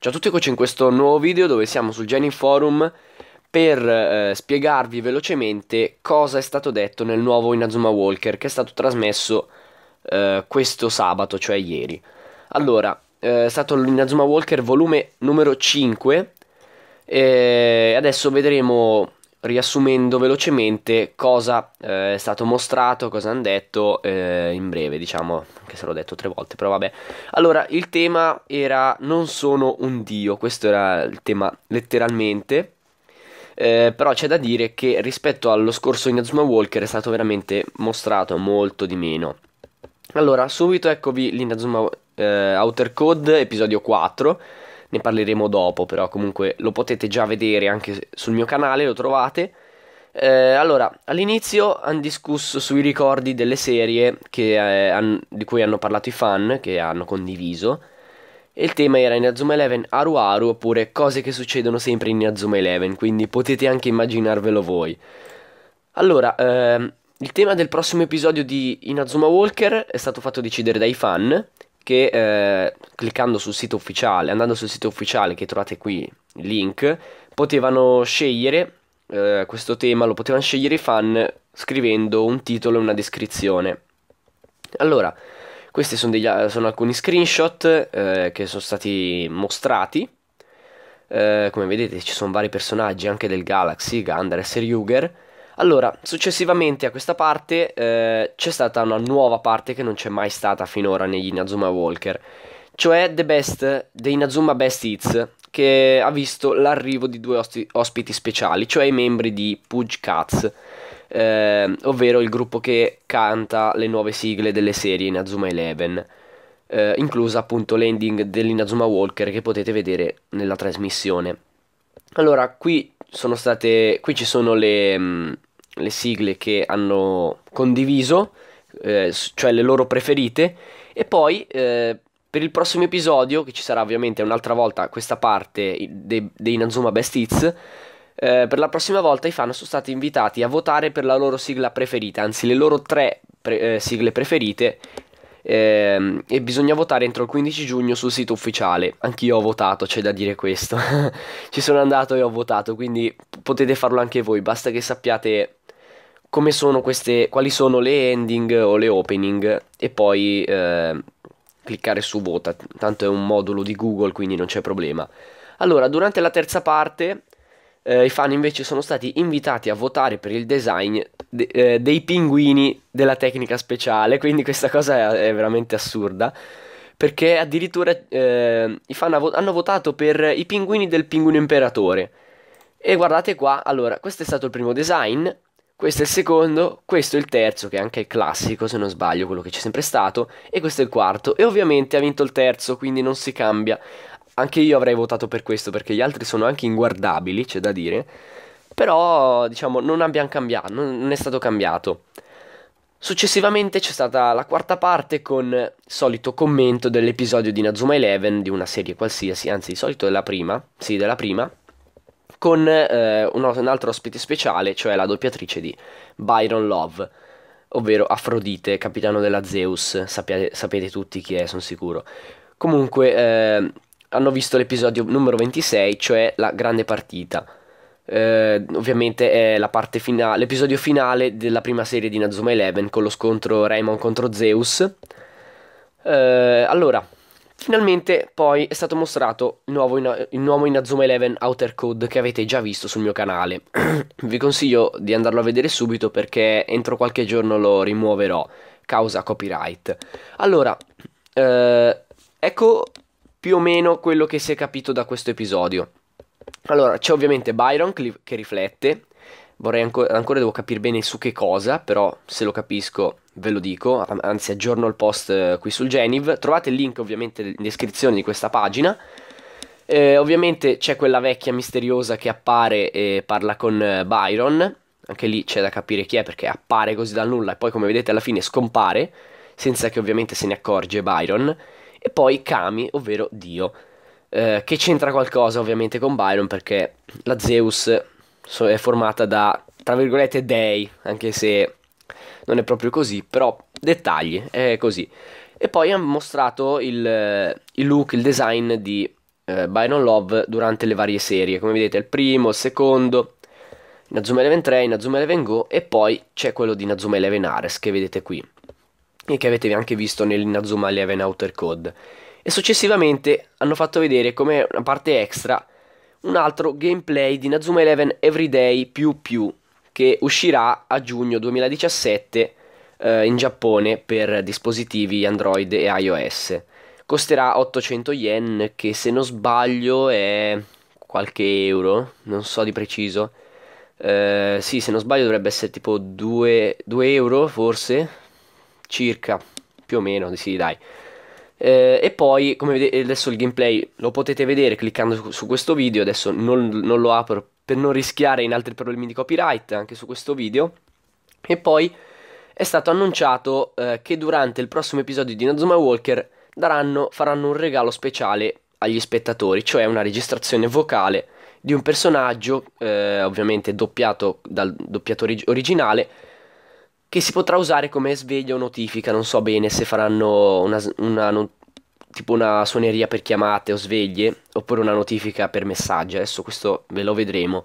Ciao a tutti, eccoci in questo nuovo video dove siamo sul Geni Forum per eh, spiegarvi velocemente cosa è stato detto nel nuovo Inazuma Walker che è stato trasmesso eh, questo sabato, cioè ieri. Allora, eh, è stato l'Inazuma Walker volume numero 5 e adesso vedremo riassumendo velocemente cosa eh, è stato mostrato, cosa hanno detto eh, in breve, diciamo, che se l'ho detto tre volte, però vabbè. Allora, il tema era non sono un dio, questo era il tema letteralmente. Eh, però c'è da dire che rispetto allo scorso Inazuma Walker è stato veramente mostrato molto di meno. Allora, subito eccovi l'Inazuma eh, Outer Code episodio 4 ne parleremo dopo, però comunque lo potete già vedere anche sul mio canale, lo trovate. Eh, allora, all'inizio hanno discusso sui ricordi delle serie che, eh, han, di cui hanno parlato i fan, che hanno condiviso. E il tema era Inazuma Eleven Aru Aru oppure cose che succedono sempre in Inazuma Eleven, quindi potete anche immaginarvelo voi. Allora, ehm, il tema del prossimo episodio di Inazuma Walker è stato fatto decidere dai fan che eh, cliccando sul sito ufficiale, andando sul sito ufficiale che trovate qui, il link, potevano scegliere eh, questo tema, lo potevano scegliere i fan scrivendo un titolo e una descrizione. Allora, questi sono, degli, sono alcuni screenshot eh, che sono stati mostrati. Eh, come vedete ci sono vari personaggi anche del Galaxy, Gander e Seryuger allora, successivamente a questa parte eh, c'è stata una nuova parte che non c'è mai stata finora negli Inazuma Walker, cioè The Best dei Inazuma Best Hits, che ha visto l'arrivo di due ospiti speciali, cioè i membri di Pudge Cats, eh, ovvero il gruppo che canta le nuove sigle delle serie Inazuma Eleven. Eh, inclusa appunto l'ending dell'Inazuma Walker che potete vedere nella trasmissione. Allora, qui sono state. Qui ci sono le, mm, le sigle che hanno condiviso, eh, cioè le loro preferite, e poi eh, per il prossimo episodio, che ci sarà ovviamente un'altra volta questa parte dei, dei Inazuma Best Hits, eh, per la prossima volta i fan sono stati invitati a votare per la loro sigla preferita, anzi le loro tre pre- eh, sigle preferite ehm, e bisogna votare entro il 15 giugno sul sito ufficiale. Anch'io ho votato, c'è da dire questo. Ci sono andato e ho votato, quindi potete farlo anche voi, basta che sappiate come sono queste, quali sono le ending o le opening e poi eh, cliccare su vota, tanto è un modulo di Google quindi non c'è problema. Allora, durante la terza parte eh, i fan invece sono stati invitati a votare per il design de- eh, dei pinguini della tecnica speciale, quindi questa cosa è, è veramente assurda. Perché addirittura eh, i fan vo- hanno votato per i pinguini del pinguino imperatore. E guardate qua, allora, questo è stato il primo design, questo è il secondo, questo è il terzo, che è anche il classico, se non sbaglio, quello che c'è sempre stato, e questo è il quarto. E ovviamente ha vinto il terzo, quindi non si cambia. Anche io avrei votato per questo, perché gli altri sono anche inguardabili, c'è da dire. Però, diciamo, non abbiamo cambiato, non è stato cambiato. Successivamente c'è stata la quarta parte con il solito commento dell'episodio di Nazuma Eleven, di una serie qualsiasi, anzi di solito della prima, sì, della prima, con eh, un, un, altro ospite speciale, cioè la doppiatrice di Byron Love, ovvero Afrodite, capitano della Zeus, sapete, sapete tutti chi è, sono sicuro. Comunque, eh, hanno visto l'episodio numero 26, cioè la grande partita. Eh, ovviamente è la parte finale, l'episodio finale della prima serie di Nazuma Eleven con lo scontro Raymond contro Zeus. Eh, allora, Finalmente poi è stato mostrato il nuovo, il nuovo Inazuma Eleven Outer Code che avete già visto sul mio canale. Vi consiglio di andarlo a vedere subito perché entro qualche giorno lo rimuoverò, causa copyright. Allora, eh, ecco più o meno quello che si è capito da questo episodio. Allora, c'è ovviamente Byron che riflette, vorrei ancora, ancora devo capire bene su che cosa, però se lo capisco ve lo dico, anzi aggiorno il post eh, qui sul Geniv, trovate il link ovviamente in descrizione di questa pagina. Eh, ovviamente c'è quella vecchia misteriosa che appare e parla con eh, Byron, anche lì c'è da capire chi è perché appare così dal nulla e poi come vedete alla fine scompare, senza che ovviamente se ne accorge Byron, e poi Kami, ovvero Dio, eh, che c'entra qualcosa ovviamente con Byron perché la Zeus è formata da, tra virgolette, dei, anche se non è proprio così, però dettagli, è così. E poi ha mostrato il, il look, il design di eh, By Non Love durante le varie serie. Come vedete il primo, il secondo, Inazuma Eleven 3, Inazuma Eleven Go e poi c'è quello di Inazuma Eleven Ares che vedete qui e che avete anche visto nell'Inazuma Eleven Outer Code. E successivamente hanno fatto vedere come una parte extra un altro gameplay di Inazuma Eleven Everyday più più che uscirà a giugno 2017 eh, in Giappone per dispositivi Android e iOS. Costerà 800 yen che se non sbaglio è qualche euro, non so di preciso. Eh, sì, se non sbaglio dovrebbe essere tipo 2, 2 euro forse, circa, più o meno, sì dai. Eh, e poi, come vedete, adesso il gameplay lo potete vedere cliccando su, su questo video, adesso non, non, lo apro per non rischiare in altri problemi di copyright anche su questo video. E poi è stato annunciato eh, che durante il prossimo episodio di Nazuma Walker daranno, faranno un regalo speciale agli spettatori, cioè una registrazione vocale di un personaggio, eh, ovviamente doppiato dal doppiatore originale, che si potrà usare come sveglia o notifica, non so bene se faranno una, una tipo una suoneria per chiamate o sveglie, oppure una notifica per messaggi, adesso questo ve lo vedremo.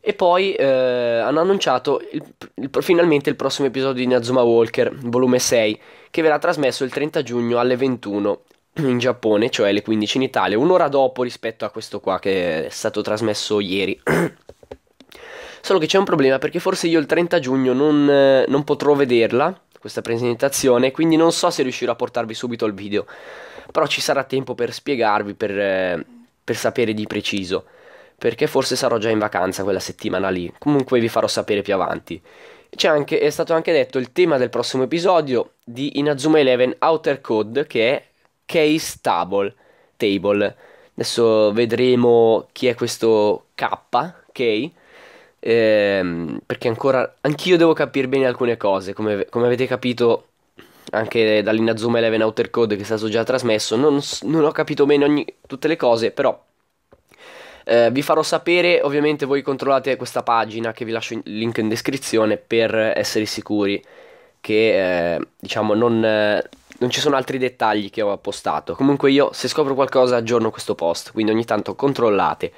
E poi eh, hanno annunciato il, il, finalmente il prossimo episodio di Nazuma Walker, volume 6, che verrà trasmesso il 30 giugno alle 21 in Giappone, cioè alle 15 in Italia, un'ora dopo rispetto a questo qua che è stato trasmesso ieri. Solo che c'è un problema perché forse io il 30 giugno non, eh, non potrò vederla, questa presentazione, quindi non so se riuscirò a portarvi subito il video. Però ci sarà tempo per spiegarvi, per, eh, per sapere di preciso. Perché forse sarò già in vacanza quella settimana lì. Comunque vi farò sapere più avanti. Anche, è stato anche detto il tema del prossimo episodio di Inazuma Eleven Outer Code che è Case Table. Table. Adesso vedremo chi è questo K, K ehm, perché ancora anch'io devo capire bene alcune cose, come, come avete capito anche dall'Inazuma Eleven Outer Code che è stato già trasmesso, non, non ho capito bene ogni, tutte le cose, però eh, vi farò sapere, ovviamente voi controllate questa pagina che vi lascio il link in descrizione per essere sicuri che eh, diciamo non, eh, non ci sono altri dettagli che ho postato. Comunque io se scopro qualcosa aggiorno questo post, quindi ogni tanto controllate.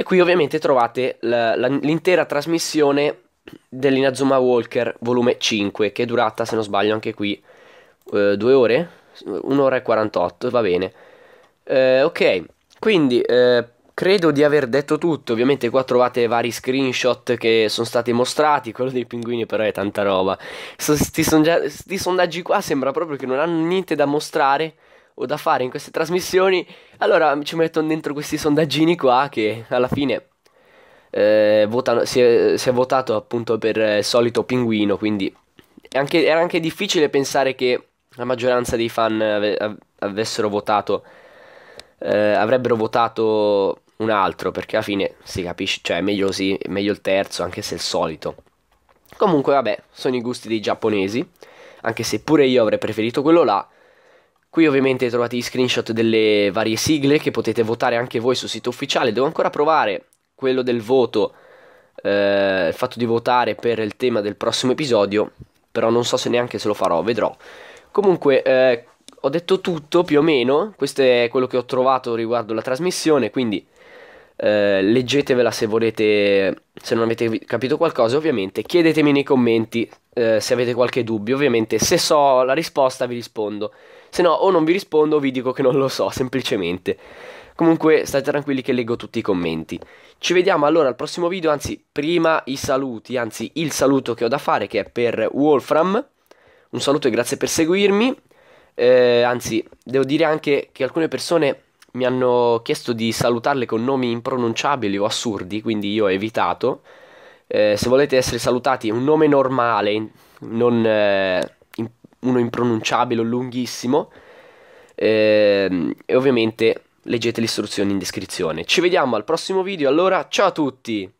E qui ovviamente trovate l'intera trasmissione dell'Inazuma Walker volume 5 che è durata se non sbaglio anche qui eh, due ore, un'ora e 48, va bene. Eh, ok, quindi eh, credo di aver detto tutto, ovviamente qua trovate vari screenshot che sono stati mostrati, quello dei pinguini però è tanta roba. Questi sondaggi qua sembra proprio che non hanno niente da mostrare o da fare in queste trasmissioni, allora ci mettono dentro questi sondaggini qua che alla fine eh, votano, si, è, si, è, votato appunto per il solito pinguino, quindi anche, era anche difficile pensare che la maggioranza dei fan ave, avessero votato, eh, avrebbero votato un altro, perché alla fine si capisce, cioè meglio, sì, meglio il terzo, anche se il solito. Comunque vabbè, sono i gusti dei giapponesi, anche se pure io avrei preferito quello là. Qui ovviamente trovate i screenshot delle varie sigle che potete votare anche voi sul sito ufficiale. Devo ancora provare quello del voto, eh, il fatto di votare per il tema del prossimo episodio, però non so se neanche se lo farò, vedrò. Comunque eh, ho detto tutto più o meno, questo è quello che ho trovato riguardo la trasmissione, quindi eh, leggetevela se volete, se non avete capito qualcosa ovviamente, chiedetemi nei commenti eh, se avete qualche dubbio, ovviamente se so la risposta vi rispondo. Se no, o non vi rispondo o vi dico che non lo so, semplicemente. Comunque state tranquilli che leggo tutti i commenti. Ci vediamo allora al prossimo video, anzi prima i saluti, anzi il saluto che ho da fare che è per Wolfram. Un saluto e grazie per seguirmi. Eh, anzi, devo dire anche che alcune persone mi hanno chiesto di salutarle con nomi impronunciabili o assurdi, quindi io ho evitato. Eh, se volete essere salutati un nome normale, non... Eh, uno impronunciabile o lunghissimo. Eh, e ovviamente leggete le istruzioni in descrizione. Ci vediamo al prossimo video, allora ciao a tutti!